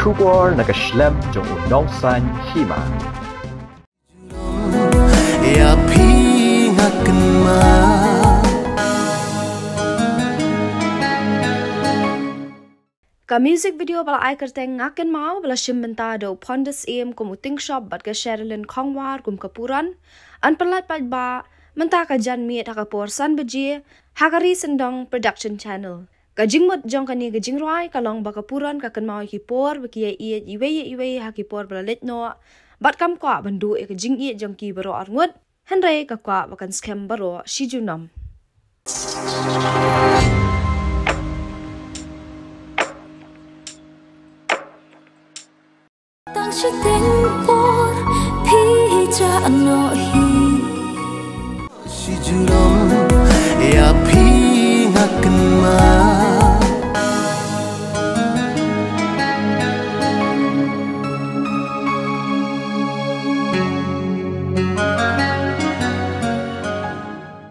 chuor naga shlem jong u san hima ya ka music video bala ai karte ngakan ma bala shim benta do pondes em kum ting shop bat ka sherilyn kongwar kum kapuran an perlat pat ba menta ka jan mi ta ka por san beje sendong production channel. Ka jingmut jong ka ni ka jingroi ka long ba kapuran ka kan mau ki por ba ki ye iwe ye iwe ha ki por bala let no bat kam kwa bandu e ka jing ye jong ki baro han re ka kwa ba kan scam baro shijunam. Tang shi ting por pi cha no hi